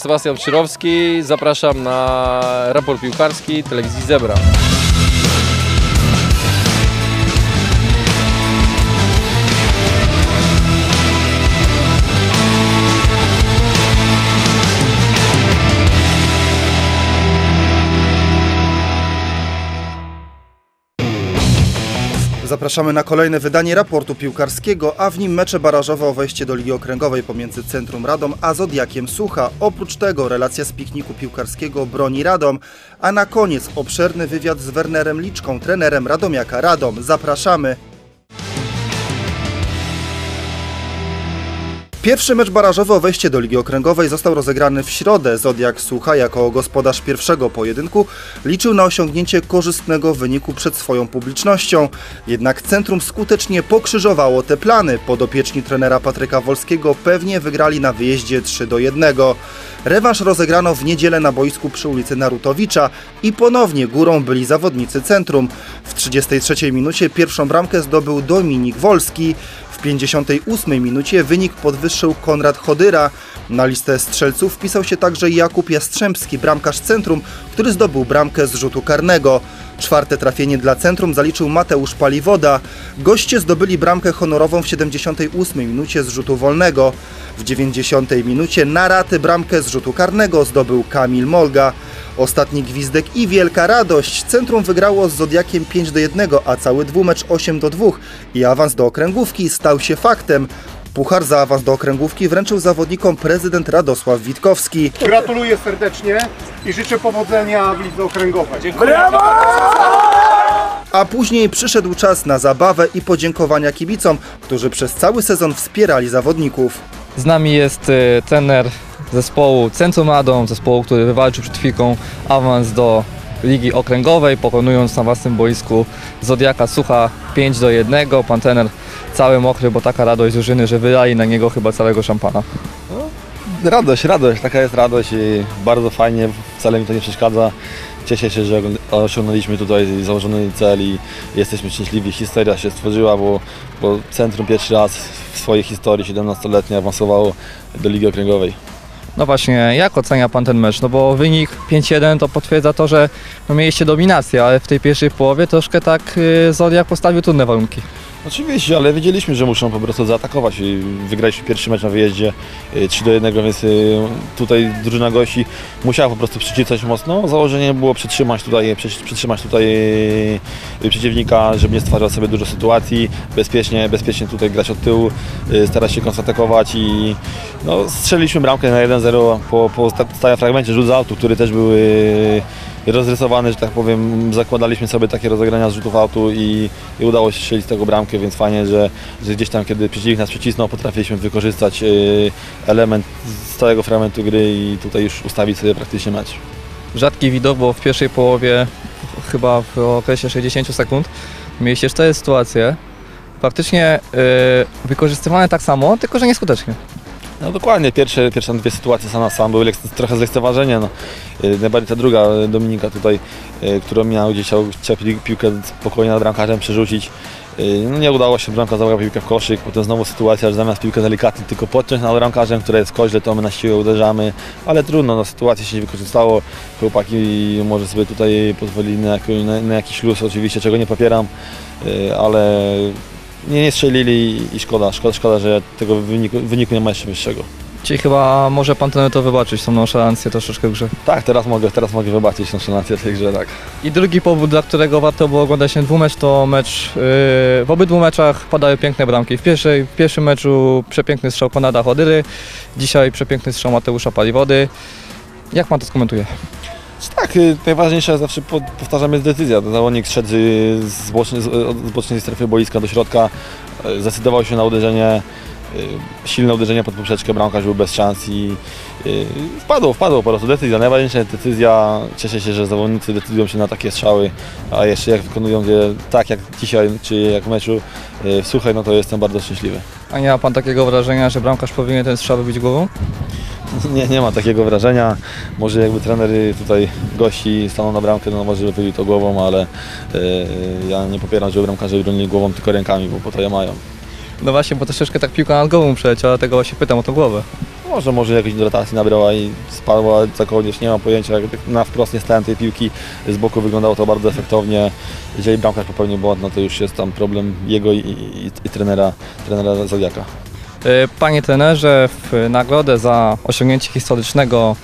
Sebastian Przyrowski, zapraszam na raport piłkarski telewizji Zebra. Zapraszamy na kolejne wydanie raportu piłkarskiego, a w nim mecze barażowe o wejście do Ligi Okręgowej pomiędzy Centrum Radom a Zodiakiem Sucha. Oprócz tego relacja z pikniku piłkarskiego broni Radom, a na koniec obszerny wywiad z Wernerem Liczką, trenerem Radomiaka Radom. Zapraszamy! Pierwszy mecz barażowy o wejście do Ligi Okręgowej został rozegrany w środę. Zodiak Sucha jako gospodarz pierwszego pojedynku liczył na osiągnięcie korzystnego wyniku przed swoją publicznością. Jednak centrum skutecznie pokrzyżowało te plany. Podopieczni trenera Patryka Wolskiego pewnie wygrali na wyjeździe 3 do 1. Rewanż rozegrano w niedzielę na boisku przy ulicy Narutowicza i ponownie górą byli zawodnicy centrum. W 33 minucie pierwszą bramkę zdobył Dominik Wolski. W 58 minucie wynik podwyższył Konrad Chodyra. Na listę strzelców wpisał się także Jakub Jastrzębski, bramkarz centrum, który zdobył bramkę z rzutu karnego. Czwarte trafienie dla centrum zaliczył Mateusz Paliwoda. Goście zdobyli bramkę honorową w 78 minucie z rzutu wolnego. W 90 minucie na raty bramkę z rzutu karnego zdobył Kamil Molga. Ostatni gwizdek i wielka radość. Centrum wygrało z Zodiakiem 5 do 1, a cały dwumecz 8 do 2 i awans do okręgówki stał się faktem. Puchar za awans do okręgówki wręczył zawodnikom prezydent Radosław Witkowski. Gratuluję serdecznie i życzę powodzenia w lidze okręgowej. A później przyszedł czas na zabawę i podziękowania kibicom, którzy przez cały sezon wspierali zawodników. Z nami jest y, trener zespołu Centrum Radom, zespołu, który wywalczył przed chwilką awans do Ligi Okręgowej, pokonując na własnym boisku Zodiaka Sucha 5 do 1. Pan trener cały mokry, bo taka radość drużyny, że wylali na niego chyba całego szampana. Radość, radość, taka jest radość i bardzo fajnie, wcale mi to nie przeszkadza. Cieszę się, że osiągnęliśmy tutaj założony cel i jesteśmy szczęśliwi. Historia się stworzyła, bo, bo centrum pierwszy raz w swojej historii 17-letniej awansowało do Ligi Okręgowej. No właśnie, jak ocenia Pan ten mecz? No bo wynik 5-1 to potwierdza to, że no mieliście dominację, ale w tej pierwszej połowie troszkę tak y, Zodiak postawił trudne warunki. Oczywiście, ale wiedzieliśmy, że muszą po prostu zaatakować wygraliśmy pierwszy mecz na wyjeździe y, 3 do 1, więc y, tutaj drużyna gości musiała po prostu przycisnąć mocno. Założenie było przytrzymać tutaj, przytrzymać tutaj y, przeciwnika, żeby nie stwarzał sobie dużo sytuacji, bezpiecznie, bezpiecznie tutaj grać od tyłu, y, starać się kontratakować i no, strzeliliśmy bramkę na 1-0 po, po sta- stałym fragmencie rzut z autu, który też był y, rozrysowany, że tak powiem, zakładaliśmy sobie takie rozegrania z rzutów autu i, i udało się strzelić z tego bramkę, więc fajnie, że, że gdzieś tam, kiedy przeciwnik nas przycisnął, potrafiliśmy wykorzystać y, element z całego fragmentu gry i tutaj już ustawić sobie praktycznie mecz. rzadki widok, bo w pierwszej połowie, chyba w okresie 60 sekund, mieliście cztery sytuacje, praktycznie y, wykorzystywane tak samo, tylko że nieskutecznie. No dokładnie, pierwsze, pierwsze dwie sytuacje sam na sam były trochę zlekceważenie. No. Y, Najbardziej ta druga y, Dominika tutaj, y, którą miał gdzieś chciał, chciał pi- piłkę spokojnie nad bramkarzem przerzucić. No nie udało się, bramka zabrała piłkę w koszyk, potem znowu sytuacja, że zamiast piłkę delikatnie tylko podciąć nad bramkarzem, które jest koźle, to my na siłę uderzamy, ale trudno, no, sytuacja się nie wykorzystało. Chłopaki może sobie tutaj pozwolili na, jakiś- na, na jakiś luz, oczywiście, czego nie popieram, ale nie, nie strzelili i szkoda, szkoda, szkoda, że tego wyniku, wyniku nie ma jeszcze wyższego. Czyli chyba może pan ten to wybaczyć, tą nonszalancję troszeczkę w grze. Tak, teraz mogę, teraz mogę wybaczyć nonszalancję w tej grze, tak. I drugi powód, dla którego warto było oglądać ten dwumecz, to mecz, yy, w obydwu meczach padały piękne bramki. W, pierwszej, w pierwszym meczu przepiękny strzał Konada Chodyry, dzisiaj przepiękny strzał Mateusza Paliwody. Jak pan to skomentuje? Tak, y, najważniejsza zawsze po- powtarzam jest decyzja. Ten zawodnik szedł z bocznej, z, bocznej strefy boiska do środka, y, zdecydował się na uderzenie, y, silne uderzenie pod poprzeczkę, bramkarz był bez szans i wpadło, wpadło po prostu decyzja. Najważniejsza jest decyzja. Cieszę się, że zawodnicy decydują się na takie strzały, a jeszcze jak wykonują je tak jak dzisiaj, czy jak w meczu w Suchej, no to jestem bardzo szczęśliwy. A nie ma pan takiego wrażenia, że bramkarz powinien ten strzał wybić głową? Nie, nie ma takiego wrażenia. Może jakby trener tutaj gości stanął na bramkę, no może wybił to głową, ale yy, ja nie popieram, żeby bramkarze bronili głową, tylko rękami, bo po to je mają. No właśnie, bo troszeczkę tak piłka nad głową przeleciała, dlatego właśnie pytam o tą głowę. Może, może jakiejś hidratacji nabrała i spadła cokolwiek, nie mam pojęcia. Tak Na wprost nie stałem tej piłki, z boku wyglądało to bardzo efektownie. Jeżeli bramkarz popełnił błąd, no to już jest tam problem jego i, i, i trenera, trenera Zodiaka. E, Panie trenerze, w nagrodę za osiągnięcie historycznego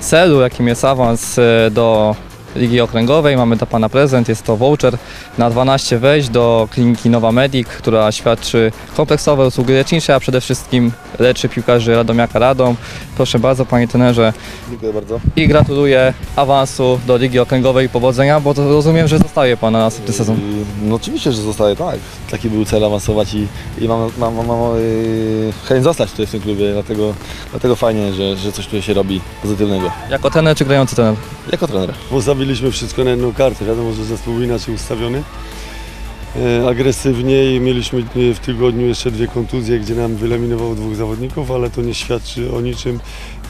celu, jakim jest awans e, do Ligi Okręgowej, mamy dla Pana prezent. Jest to voucher na 12 wejść do kliniki Nowa Medic, która świadczy kompleksowe usługi lecznicze, a przede wszystkim leczy piłkarzy Radomiaka Radom. Proszę bardzo Panie trenerze Dziękuję bardzo. i gratuluję awansu do Ligi Okręgowej i powodzenia, bo to rozumiem, że zostaje Pan na następny sezon. Yy, No oczywiście, że zostaje, tak. Taki był cel awansować i, i mam, mam, mam, mam yy, chęć zostać tutaj w tym klubie, dlatego, dlatego fajnie, że, że coś tutaj się robi pozytywnego. Jako trener czy grający trener? Jako trener. Postawiliśmy wszystko na jedną kartę. Wiadomo, że zespół był inaczej ustawiony. E, agresywniej. Mieliśmy e, w tygodniu jeszcze dwie kontuzje, gdzie nam wyeliminowało dwóch zawodników, ale to nie świadczy o niczym.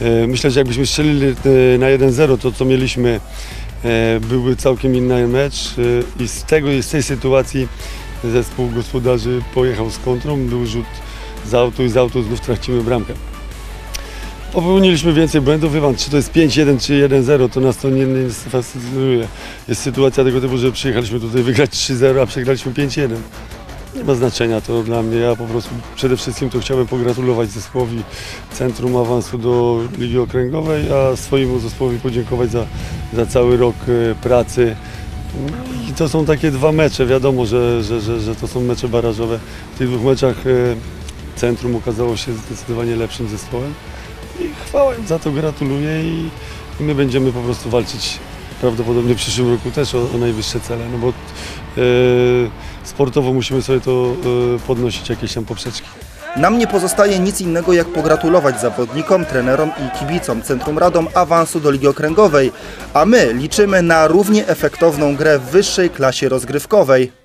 E, myślę, że jakbyśmy strzelili na 1-0, to co mieliśmy, byłby całkiem inny mecz i z tego, z tej sytuacji zespół gospodarzy pojechał z kontrą, był rzut z autu i z autu znów tracimy bramkę. Popełniliśmy więcej błędów, wie czy to jest 5-1 czy 1-0, to nas to nie, nie fascynuje. Jest sytuacja tego typu, że przyjechaliśmy tutaj wygrać 3-0, a przegraliśmy 5-1. Nie ma znaczenia to dla mnie, ja po prostu przede wszystkim to chciałem pogratulować zespołowi Centrum Awansu do Ligi Okręgowej, a swojemu zespołowi podziękować za, za cały rok e, pracy. I to są takie dwa mecze, wiadomo, że, że, że, że to są mecze barażowe. W tych dwóch meczach e, Centrum okazało się zdecydowanie lepszym zespołem. I chwała im za to, gratuluję i, i my będziemy po prostu walczyć prawdopodobnie w przyszłym roku też o, o najwyższe cele, no bo e, sportowo musimy sobie to e, podnosić jakieś tam poprzeczki. Nam nie pozostaje nic innego jak pogratulować zawodnikom, trenerom i kibicom Centrum Radom awansu do Ligi Okręgowej, a my liczymy na równie efektowną grę w wyższej klasie rozgrywkowej.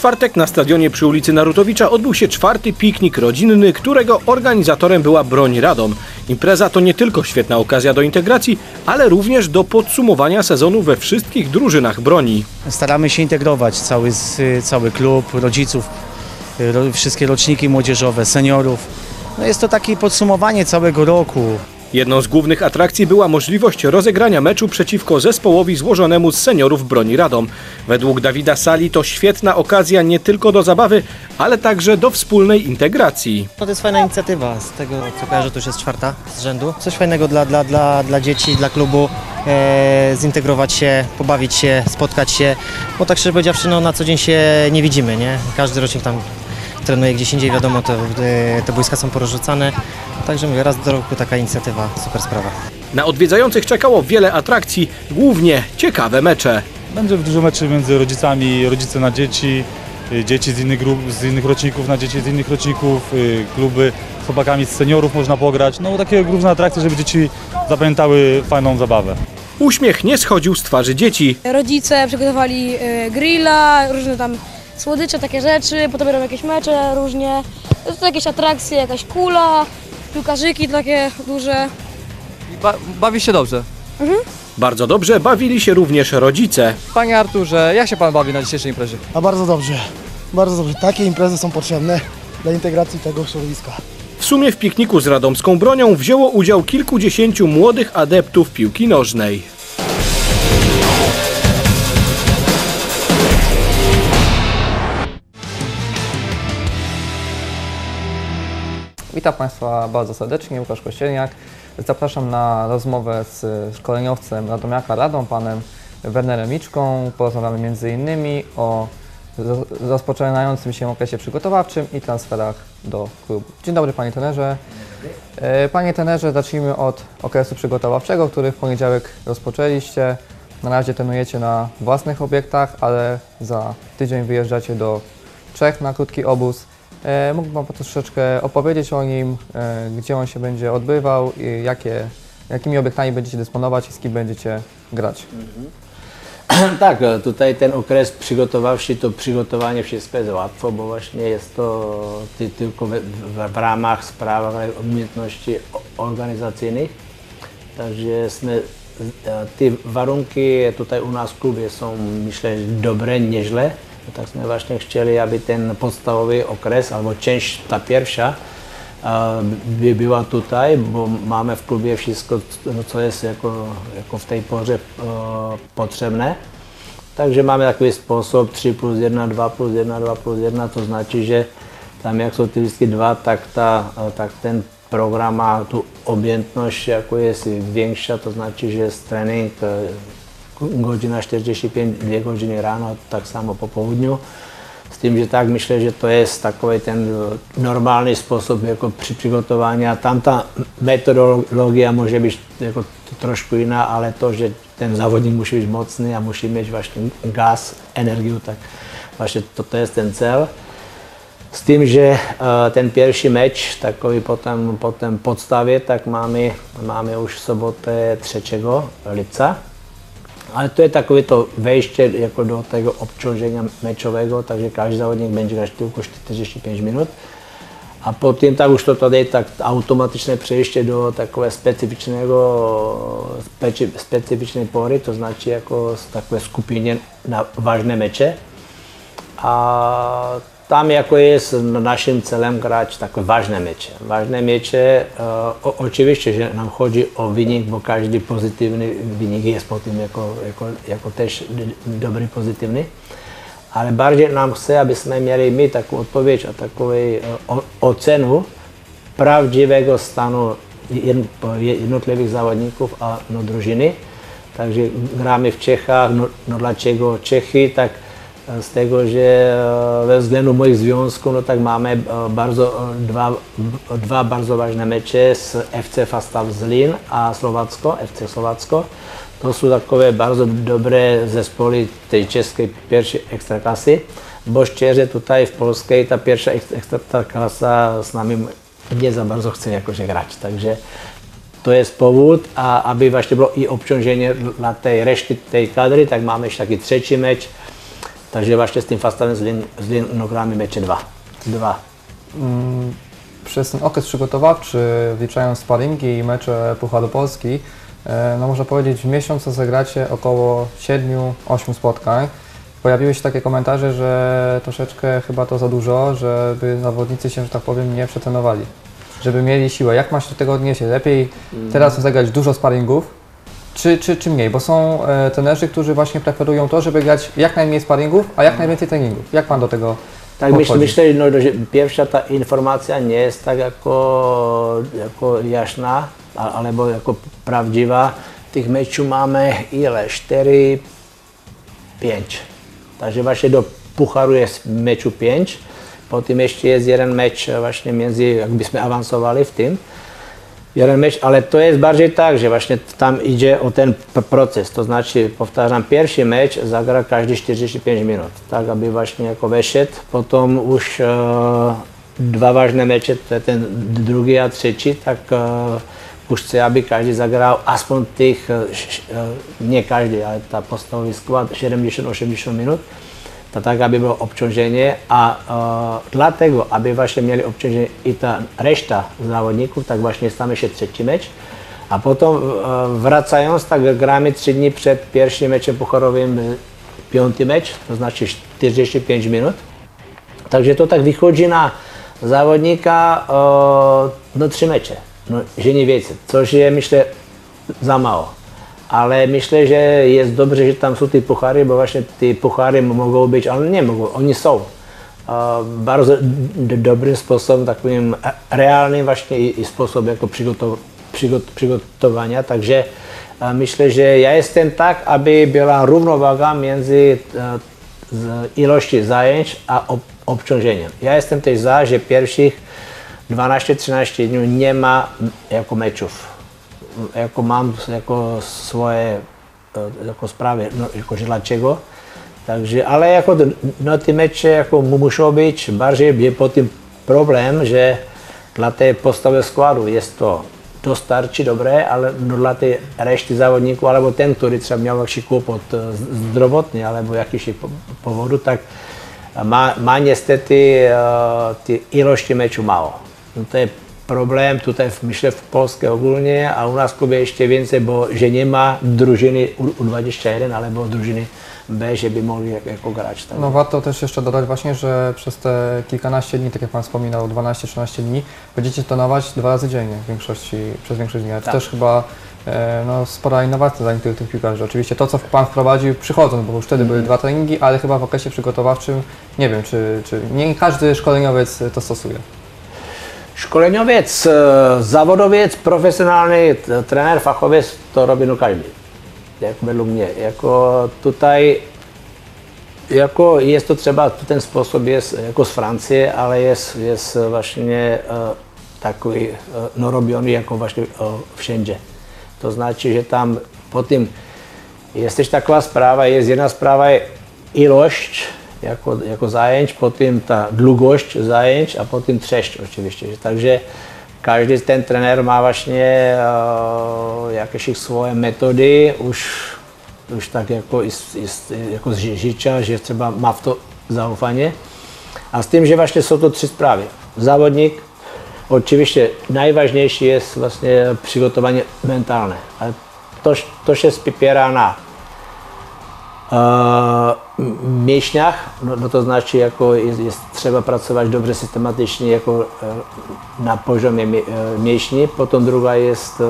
Czwartek na stadionie przy ulicy Narutowicza odbył się czwarty piknik rodzinny, którego organizatorem była Broń Radom. Impreza to nie tylko świetna okazja do integracji, ale również do podsumowania sezonu we wszystkich drużynach broni. Staramy się integrować cały, cały klub, rodziców, ro, wszystkie roczniki młodzieżowe, seniorów. No jest to takie podsumowanie całego roku. Jedną z głównych atrakcji była możliwość rozegrania meczu przeciwko zespołowi złożonemu z seniorów broni Radom. Według Dawida Sali to świetna okazja nie tylko do zabawy, ale także do wspólnej integracji. No to jest fajna inicjatywa, z tego co kojarzę to już jest czwarta z rzędu. Coś fajnego dla, dla, dla, dla dzieci, dla klubu, e, zintegrować się, pobawić się, spotkać się, bo tak szczerze powiedziawszy no, na co dzień się nie widzimy, nie? Każdy rocznik tam trenuje gdzieś indziej, wiadomo, to, e, te boiska są porozrzucane, także mówię, raz do roku taka inicjatywa, super sprawa. Na odwiedzających czekało wiele atrakcji, głównie ciekawe mecze. Będzie dużo meczy między rodzicami, rodzice na dzieci, y, dzieci z innych grup, z innych roczników na dzieci z innych roczników, y, kluby z chłopakami z seniorów można pograć. No takie różne atrakcje, żeby dzieci zapamiętały fajną zabawę. Uśmiech nie schodził z twarzy dzieci. Rodzice przygotowali e, grilla, różne tam słodycze, takie rzeczy, potem robią jakieś mecze różnie. To są jakieś atrakcje, jakaś kula, piłkarzyki takie duże. Ba bawi się dobrze. Bardzo dobrze bawili się również rodzice. Panie Arturze, jak się Pan bawi na dzisiejszej imprezie? A bardzo dobrze, bardzo dobrze. Takie imprezy są potrzebne dla integracji tego środowiska. W sumie w pikniku z radomską bronią wzięło udział kilkudziesięciu młodych adeptów piłki nożnej. Witam Państwa bardzo serdecznie, Łukasz Kościelniak. Zapraszam na rozmowę z szkoleniowcem Radomiaka Radą, panem Wernerem Miczką. Porozmawiamy innymi o roz- rozpoczynającym się okresie przygotowawczym i transferach do klubu. Dzień dobry Panie trenerze. E, Panie trenerze, zacznijmy od okresu przygotowawczego, który w poniedziałek rozpoczęliście. Na razie trenujecie na własnych obiektach, ale za tydzień wyjeżdżacie do Czech na krótki obóz. E, Mógłby Pan troszeczkę opowiedzieć o nim, e, gdzie on się będzie odbywał, i jakie, jakimi obiektami będziecie dysponować i z kim będziecie grać. Tak, e, tutaj ten okres przygotowawczy, to przygotowanie wszystko jest łatwo, bo właśnie jest to ty, tylko w, w, w ramach spraw umiejętności organizacyjnych. Także e, ty warunki tutaj u nás v klubě jsou, myślę, dobré, nieźle. Tak jsme vlastně chtěli, aby ten podstavový okres, alebo część ta pierwsza, by byla tutaj, bo máme v klubě všechno, co je jako, jako v té poře potřebné. Takže máme takový způsob 3 plus 1, 2 plus 1, 2 plus 1, to značí, že tam, jak jsou ty vždycky dva, tak, ta, tak ten program má tu objętność jako jest większa, to znaczy, że jest trening godzina 45, 2 godziny ráno, tak samo po południu. Z tym, że tak myślę, że to jest takový ten normalny sposób jako przy przygotowaniu. Tam ta metodologia może być jako troszkę inna, ale to, że ten zawodnik musi być mocny, a musi mieć właśnie gaz, energię, tak właśnie to, to jest ten cel. S tím, že ten pierwszy mecz, takový potom, potom podstavě, tak máme, máme už v sobote 3. lipca. Ale to je takové to wejście jako do tego obciążenia meczowego, także każdy zawodnik będzie grać tylko 45 minut. A potem tak już to tutaj tak automatyczne przejście do specyficznego, specy, specyficznej pory, to znaczy jako takie skupienie na ważne mecze. A tam jako jest naszym celem grać takie ważne mecze. Ważne mecze, o, oczywiście, że nam chodzi o wynik, bo każdy pozytywny wynik jest potem jako, jako, jako też dobry, pozytywny. Ale bardziej nam chce, abyśmy mieli my taką odpowiedź, a taką ocenę prawdziwego stanu jednotliwych zawodników a no, drużyny. Także gramy w Czechach, no, no dlaczego Czechy, tak z tego, że we względu moich związków, no tak mamy bardzo, dwa, dwa bardzo ważne mecze z FC Fastav Zlin a Słowacko, FC Słowacko. To są takowe bardzo dobre zespoły tej czeskiej pierwszej ekstraklasy, bo szczerze tutaj w Polskiej ta pierwsza ekstraklasa z nami nie za bardzo chce jakoś grać, także to jest powód, a aby właśnie było i obciążenie dla tej reszty tej kadry, tak mamy jeszcze taki trzeci mecz, takže właśnie z tym Fastavem z, Linogramem mecze dwa. dwa. Mm, przez ten okres przygotowawczy, wliczając sparingi i mecze Pucharu Polski, e, no można powiedzieć w miesiącu zagracie około 7-8 spotkań. Pojawiły się takie komentarze, że troszeczkę chyba to za dużo, żeby zawodnicy się, że tak powiem, nie przecenowali. Żeby mieli siłę. Jak masz do tego odnieść? Lepiej teraz zagrać dużo sparingów, czy, czy, czy mniej? Bo są e, trenerzy, którzy właśnie preferują to, żeby grać jak najmniej sparingów, a jak najwięcej treningów. Jak Pan do tego Tak myślę, no, że pierwsza ta informacja nie jest tak jako, jako jasna, albo jako prawdziwa. Tych meczów mamy ile? 4, 5. Takže właśnie do Pucharu jest meczu 5. Potem jeszcze jest jeden mecz właśnie między, jakbyśmy awansowali w tym. Jeden mecz, ale to jest bardziej tak, że właśnie tam idzie o ten proces. To znaczy, powtarzam, pierwszy mecz zagra każdy 45 minut, tak aby właśnie jako weszedł. Potem już e, dwa ważne mecze, to ten drugi a trzeci, tak e, już chcę, aby każdy zagrał aspoň tych, e, ś- e, nie każdy, ale ta podstawowy skład 70-80 minut. To tak, aby było obciążenie, a e, dlatego, aby właśnie mieli obciążenie i ta reszta zawodników, tak właśnie stamy się trzeci mecz. A potem e, wracając, tak gramy trzy dni przed pierwszym meczem pucharowym, e, piąty mecz, to znaczy 45 minut. Także to tak wychodzi na zawodnika e, no trzy mecze, no, że nie więcej, coś myślę za mało. Ale myślę, że jest dobrze, że tam są te puchary, bo właśnie te puchary mogą być, ale nie mogą, oni są. E, bardzo d- dobrym sposobem, tak powiem, e, realnym właśnie i, i sposób jako przygotow- przygot- przygotowania. Także e, myślę, że ja jestem tak, aby była równowaga między e, z ilości zajęć a ob- obciążeniem. Ja jestem też za, że pierwszych 12-13 dni nie ma m, jako meczów. Jako mam jako swoje e, jako sprawy, no, jako że dlaczego. Także, ale jako d- no, te mecze jako mu- muszą być, bardziej jest po tym problem, że dla tej podstawy składu jest to dostarczy dobre, ale no, dla tej reszty zawodników, albo ten, który třeba miał jakiś kłopot e, z- zdrowotny, albo jakiś po- powodu, tak ma, ma niestety e, te ilości meczu mało. No to jest problém tutaj v, myślę w Polsce ogólnie, a u v klubě ještě więcej, bo že nemá družiny U- U21 alebo družiny B, že by mohli jak- jako grać. Tak. No warto też jeszcze dodać właśnie, że przez te kilkanaście dni, tak jak Pan wspominał, 12-13 dni, będziecie trenować dwa razy dziennie w większości, przez większość dni. To Tak. też chyba e, no, spora innowacja dla niektórych tych piłkarzy. Oczywiście to, co Pan wprowadził przychodząc, bo już wtedy były dwa treningi, ale chyba w okresie przygotowawczym, nie wiem, czy, czy nie każdy szkoleniowiec to stosuje. Školeňověc, eh, závodověc, profesionální trenér, fachovec, to robí no každý. Jak vedle mě. Jako tutaj, jako jest to třeba, ten způsob je jako z Francie, ale je, je vlastně uh, takový uh, no robiony jako vlastně všędzie. To značí, že tam potom, jestliž taková zpráva je, jedna zpráva je ilość, jako, jako zajęć, potom ta długość zajęć, a potom treść oczywiście. Že- Takže každý ten trenér má vlastně uh, jakieś svoje metody, už, už tak jako, i, z- i, z- jako z ži- žiča, že třeba má v to zaufanie. A s tím, že vlastně jsou to tři zprávy. Závodník, oczywiście najważniejsze jest właśnie przygotowanie mentalne, ale to, to się spiera na uh, mięśniach, no, no to znaczy jako jest, jest trzeba pracować dobrze systematycznie jako e, na poziomie mie- e, mięśni, potem druga jest e,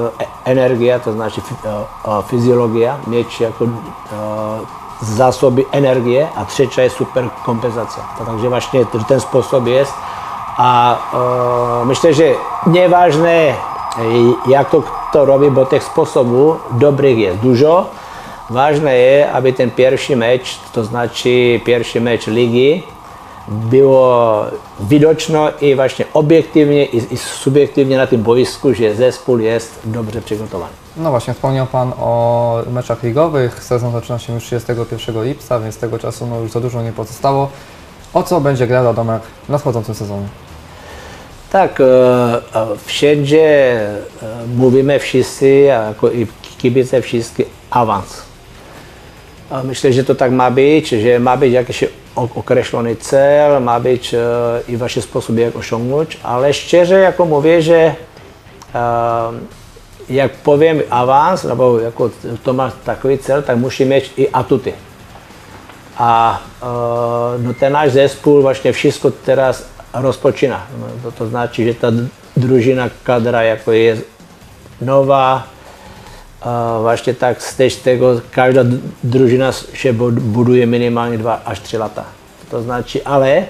energia, to znaczy fi- e, e, fizjologia, mieć jako e, zasoby energii, a trzecia jest superkompensacja. To także właśnie t- ten sposób jest. A e, myślę, że nieważne e, jak to kto robi, bo tych sposobów dobrych jest dużo. Ważne jest, aby ten pierwszy mecz, to znaczy pierwszy mecz ligi, było widoczno i właśnie obiektywnie i, i subiektywnie na tym boisku, że zespół jest dobrze przygotowany. No właśnie, wspomniał Pan o meczach ligowych. Sezon zaczyna się już 31 lipca, więc tego czasu no, już za dużo nie pozostało. O co będzie gra Radomek w nadchodzącym sezonie? Tak, e, e, wszędzie e, mówimy wszyscy, jako i kibice wszyscy awans. A że to tak ma być, że ma być jakiś określony cel, ma być e, i właśnie sposób jak osiągnąć, ale szczerze jako mówię, że e, jak powiem awans, albo jako to ma taki cel, tak musi mieć i atuty. A e, no ten náš zespół właśnie wszystko teraz rozpoczyna. No, to, to znaczy, że ta drużyna kadra jako jest nowa, e, właśnie tak z też tego każda d- drużyna się bu- buduje minimálně 2 až 3 lata. To znaczy, ale e,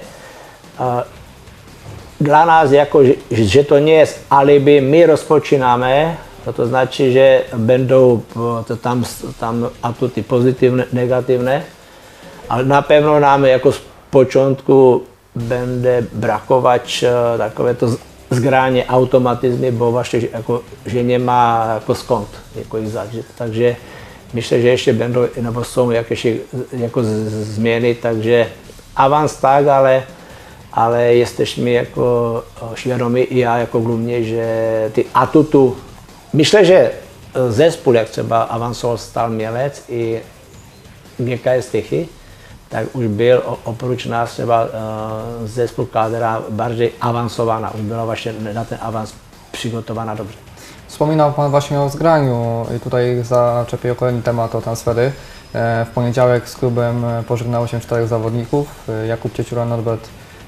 dla nás, jako, že, že to nie jest alibi, my rozpočínáme, to, to znaczy, že będą e, to tam, tam atuty pozytywne, negatywne, ale na pewno nám jako z początku będzie brakować e, takové to z- zgranie automatyzmy, bo właśnie jako, że nie ma jako skąd jako ich zacząć. Także myślę, że jeszcze będą nebo są jakieś jako z- z- zmiany, także awans tak, ale, ale jesteśmy jako o, świadomi i ja jako głównie, że ty atutu, myślę, że e, zespół jak třeba awansował Stal Mielec i GKS Tychy, tak už byl o- oprócz nás třeba uh, zespół kadra bardziej awansowana, už byla właśnie na ten awans przygotowana dobrze. Wspominał Pan właśnie o zgraniu i tutaj zaczepię o kolejny temat, o transfery. E, W poniedziałek z klubem e, pożegnało się czterech zawodników. Jakub Cieciura, Norbert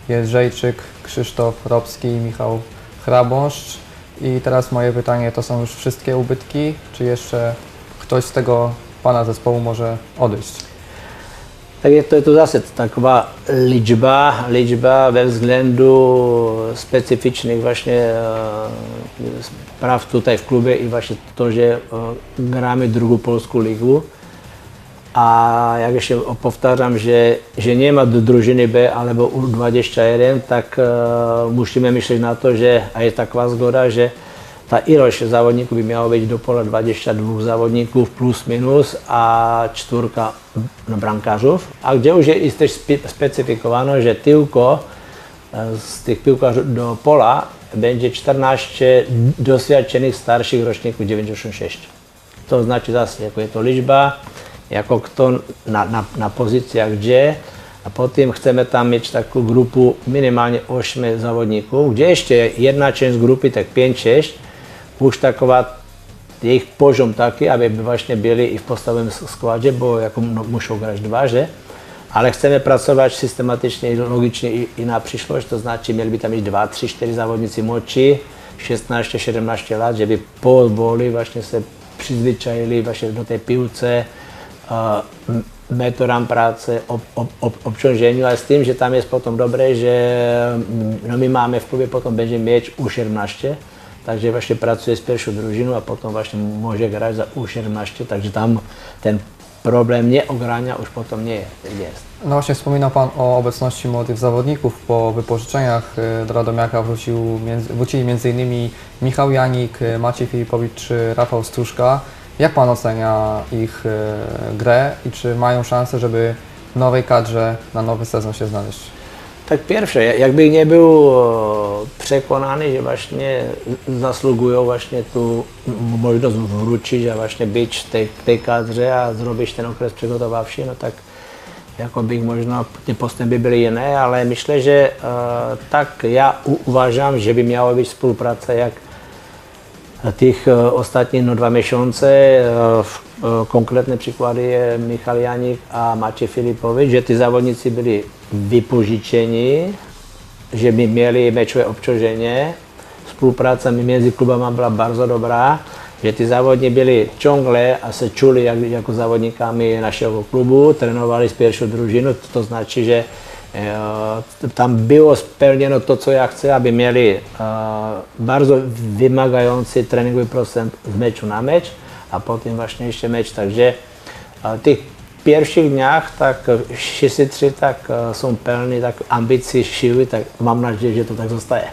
Jędrzejczyk, Krzysztof Robski i Michał Hrabąszcz. I teraz moje pytanie, to są już wszystkie ubytki, czy jeszcze ktoś z tego Pana zespołu może odejść? Tak je to, je to zase taková liczba, liczba ve względu specyficznych właśnie e, spraw tutaj w klubie i właśnie to, że e, gramy drugą polską ligę. A jak się powtarzam, że, że nie ma do drużyny B albo U21, tak e, musimy myśleć na to, że a jest taková zgoda, że ta ilość zawodników by miała być do pola 22 zawodników plus minus, a czwórka bramkarzów. A gdzie już jest też spe- specyfikowano, że tylko e, z tych piłkarzy do pola będzie 14 doświadczonych starszych roczników 96. To znaczy zase, jako je to liczba, jako kto na, na, na pozycjach gdzie, A potem chcemy tam mieć taką grupę minimalnie 8 zawodników, gdzie jeszcze jedna część grupy, tak 5-6, już takowa ich poziom taki, aby właśnie byli i w podstawowym składzie, bo jako no, muszą grać dwa, że? Ale chcemy pracować systematycznie i logicznie i, i na przyszłość, to znaczy mieliby tam mieć 2, 3, 4 zawodnicy młodsi, 16-17 lat, żeby powoli właśnie się przyzwyczaili właśnie do tej piłce, uh, metodom pracy, ob, ob, ob, obciążeniu, a z tym, że tam jest potem dobre, że mm, no my mamy w klubie, potem będziemy mieć U17, także właśnie pracuje z pierwszą drużyną, a potem właśnie może grać za U17, także tam ten problem nie ogrania już potem nie jest. No właśnie wspominał Pan o obecności młodych zawodników. Po wypożyczeniach y, do Radomiaka wrócił, wrócili m.in. Michał Janik, y, Maciej Filipowicz czy Rafał Stuszka. Jak Pan ocenia ich y, grę i czy mają szansę, żeby w nowej kadrze na nowy sezon się znaleźć? Tak pierwsze, jakby nie był e, przekonany, że właśnie zasługują właśnie tu możliwość wrócić, a właśnie być w tej, tej kadrze, a zrobić ten okres przygotowawczy, no tak jakoby można, te postępy były inne, ale myślę, że e, tak ja u, uważam, że by miała być współpraca jak tych e, ostatnich no, dwa miesiące, e, e, konkretne przykłady je Michal Janik a Maciej Filipowicz, że ty zawodnicy byli wypożyczeni, że by mieli meczové obciążenie, współpraca między klubami była bardzo dobra, že ty závodní byli ciągle a se čuli jak, jako závodníkami našeho klubu, trénovali z pierwszą družinu, to znaczy, že e, tam było spełnione to, co ja chcę, aby mieli e, bardzo wymagający treningowy procent z meczu na mecz, a potem właśnie jeszcze mecz, takže e, tych pierwszych dniach tak wszyscy trzy tak e, są pełni tak ambicji, siły, tak mam nadzieję, że to tak zostaje.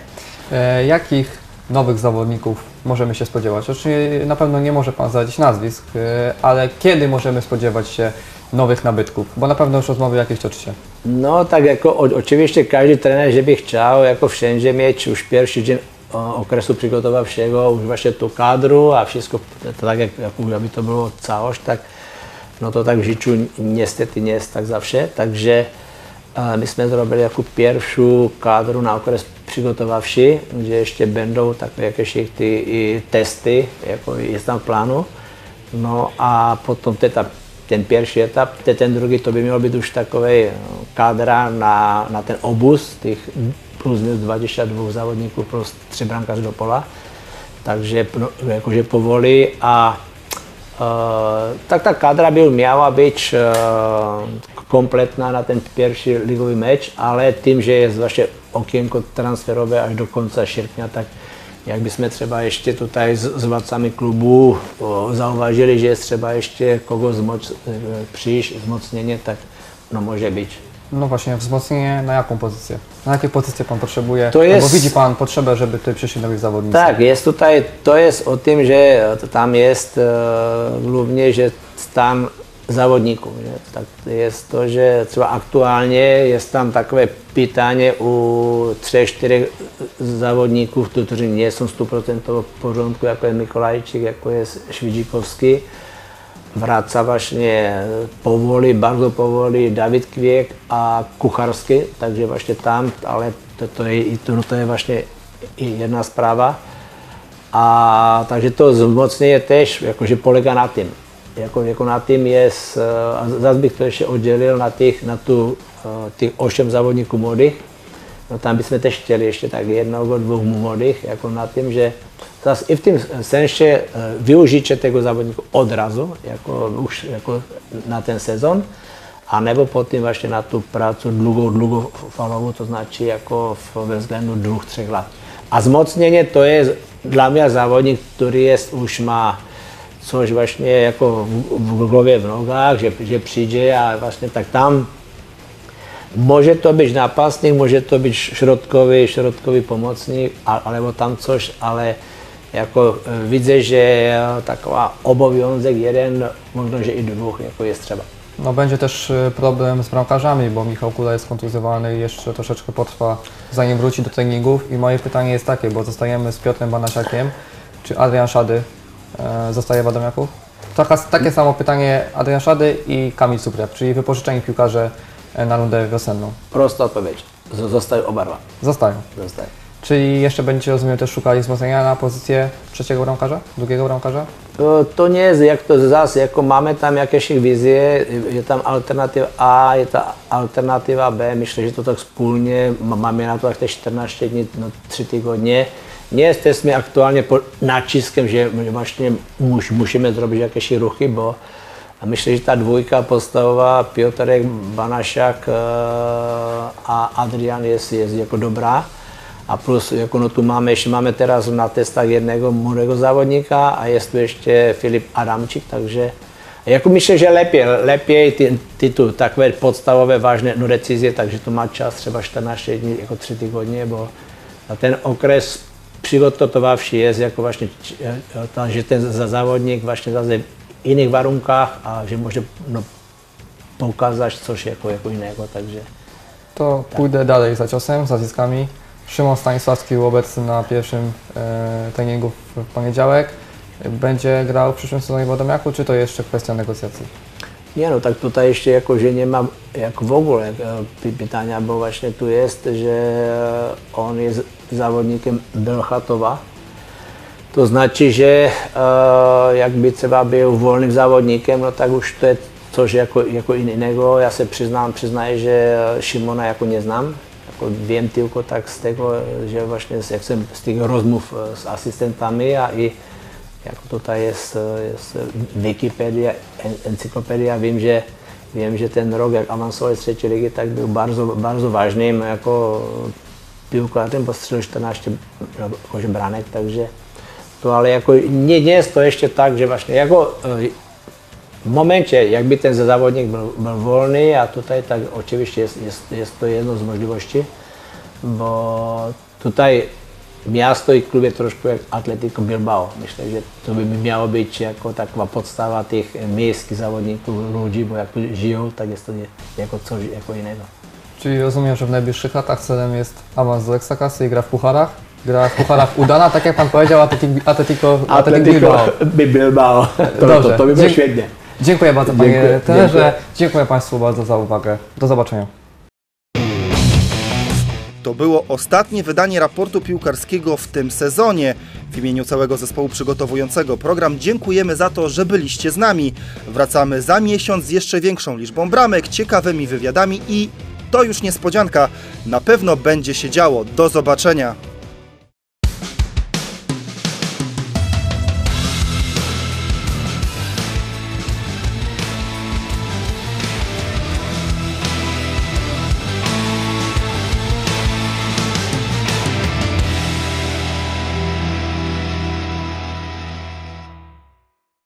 E, jakich nowych zawodników możemy się spodziewać? Oczywiście na pewno nie może Pan zdradzić nazwisk, e, ale kiedy możemy spodziewać się nowych nabytków? Bo na pewno już rozmowy jakieś toczycie. No tak jako o, oczywiście każdy trener, żeby chciał jako wszędzie mieć już pierwszy dzień o, okresu przygotowawczego już właśnie tu kadru, a wszystko tak jak, jak aby to było całość, tak no to tak życiu niestety nie jest tak zawsze, takže my jsme zrobili jako pierwszą kadru na okres przygotowawczy, gdzie jeszcze będą takie jakieś ty i testy, jako jest tam w planu. No a potom ta, ten pierwszy etap, te, ten drugi to by miał być już takový kadra na, na ten obóz tych plus minus 22 zawodników plus tři brankáři do pola. Takže no, jakože powoli a tak ta kadra by miała być uh, kompletna na ten pierwszy ligový mecz, ale tím, že je właśnie okienko transferowe až do końca sierpnia, tak jak byśmy třeba ještě tutaj s, s władcami klubu uh, zauważyli, že jest trzeba jeszcze kogo zmoc, przyjść, wzmocnienie, tak no może być. No właśnie, wzmocnienie na jaką pozycję? Na jakie pozycje Pan potrzebuje? To jest- Bo widzi Pan potrzebę, żeby tutaj przyszli nowi zawodnicy. Tak, jest tutaj, to jest o tym, że tam jest e, głównie, że stan zawodników. Że tak jest to, że aktuálně jest tam takové pytanie u trzech, czterech zawodników, którzy nie są 100% w porządku, jako jest Mikolajczyk, jako jest Švidíkovský. Wraca właśnie powoli, bardzo powoli Dawid Kwiek a Kucharski, takže właśnie tam, ale to, to, je, to, to je właśnie i jedna sprawa. A takže to wzmocnienie też jakože polega na tym. Jako, jako na tym jest, e, a zase bych to ještě oddělil na těch, na tu, e, těch 8 závodníků młodých. No tam bychom też chtěli ještě tak jednoho, dvou młodých, jako na tím, že zase i v tom sensie e, využít tego zawodníku odrazu, jako už jako na ten sezon, a nebo potom vlastně na tu prácu dlugou, dlugofalovou, to znaczy jako v, ve vzhledu dvou, třech let. A zmocnění to je dla mě závodník, který jest, už má coś właśnie jako w, w głowie, w nogach, że, że przyjdzie, a właśnie tak tam może to być napastnik, może to być środkowy, środkowy pomocnik, albo tam coś, ale jako e, widzę, że e, takowa obowiązek jeden, może że i dwóch jako jest trzeba. No będzie też y, problem z bramkarzami, bo Michał Kula jest kontuzjowany i jeszcze troszeczkę potrwa, zanim wróci do treningów. I moje pytanie jest takie, bo zostajemy z Piotrem Banasiakiem. Czy Adrian Szady e, zostaje w Adomiaku? Taka, takie samo pytanie Adrian Szady i Kamil Supriak, czyli wypożyczeni piłkarze e, na rundę wiosenną? Prosta odpowiedź. Zostają oba dwa. Zostają. Zostają. Czyli jeszcze będziecie, rozumiem, też szukali wzmocnienia na pozycję trzeciego bramkarza, drugiego bramkarza? To, to nie jest jak to zase, jako máme tam jakieś wizje, je tam alternatywa A, je ta alternatywa B, myślę, że to tak wspólnie, ma- mamy na to tak te 14 dni, no 3 tygodnie. Nie jesteśmy aktualnie pod naciskiem, że właśnie mus, musimy zrobić jakieś ruchy, bo myślę, że ta dwójka podstawowa, Piotrek, Banasiak e, a Adrian jest, jest jako dobrá. A plus, jako no tu máme, ještě máme teraz na testách jedného młodého závodníka a je tu ještě Filip Adamčík, takže jako myslím, že lepiej, lepiej ty, ty tu takové podstavové vážné no decyzje, takže to má čas třeba 14 dní, jako 3 tygodně, bo a ten okres přigotowawszy jest jako właśnie, e, ta, że ten zawodnik właśnie zase innych warunkach, a że może no, pokazać coś jako, jako innego, także To pójdę dalej za ciosem, za zyskami. Szymon Stanisławski był obecny na pierwszym e, treningu w, poniedziałek. Będzie grał w przyszłym sezonie w Radomiaku, czy to jeszcze kwestia negocjacji? Nie no, tak tutaj jeszcze jako, że nie ma jak w ogóle e, py- pytania, bo właśnie tu jest, że on jest zawodnikiem Belchatowa. To znaczy, że e, jakby třeba był wolnym zawodnikiem, no tak już to jest coś jako, jako innego. Ja się przyznam, przyznaję, że Szymona jako nie znam. Jako wiem tylko tak z tego, że właśnie z, jak jsem z tych rozmów e, z asystentami a i jako tutaj jest, jest Wikipedia, en- encyklopedia, wiem, że Wiem, že ten rok, jak avansoval z třetí ligy, tak byl bardzo, bardzo vážným jako piłkařem, postřelil 14 jakože branek, takže to ale jako nie, nie jest to ještě tak, že vlastně jako eh, v momentě, jak by ten závodník byl, byl volný a tutaj, tak oczywiście jest, to jedno z možností, bo tutaj miasto i klub trošku jak Atletico Bilbao. Myślę, że to by miało być jako taková podstawa tych miejskich zawodników, ludzi, bo jak żyją, tak jest to jako coś jako innego. Czyli rozumiem, że w najbliższych latach celem jest awans do Ekstraklasy i gra w pucharach. Gra w pucharach udana, tak jak Pan powiedział, Atletico, Atletico, Atletico Bilbao. Bilbao. To, Dobrze. to, to by było Dzie- świetnie. Dziękuję bardzo Panie Dziękuję, trenerze. dziękuję. Dziękuję Państwu bardzo za uwagę. Do zobaczenia. To było ostatnie wydanie raportu piłkarskiego w tym sezonie. W imieniu całego zespołu przygotowującego program dziękujemy za to, że byliście z nami. Wracamy za miesiąc z jeszcze większą liczbą bramek, ciekawymi wywiadami i to już niespodzianka. Na pewno będzie się działo. Do zobaczenia.